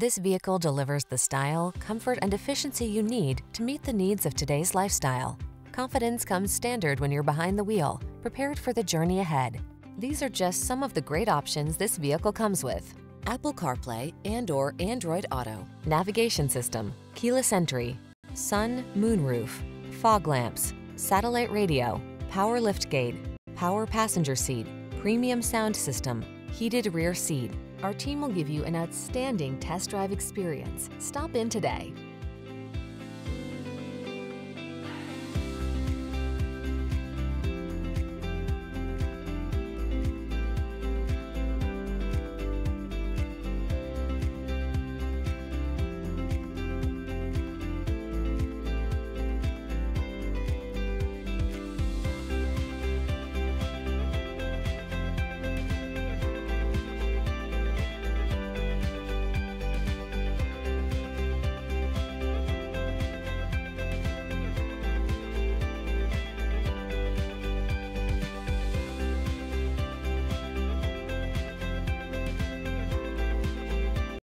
This vehicle delivers the style, comfort, and efficiency you need to meet the needs of today's lifestyle. Confidence comes standard when you're behind the wheel, prepared for the journey ahead. These are just some of the great options this vehicle comes with. Apple CarPlay and or Android Auto, navigation system, keyless entry, sun, moonroof, fog lamps, satellite radio, power liftgate, power passenger seat, premium sound system, heated rear seat. Our team will give you an outstanding test drive experience. Stop in today.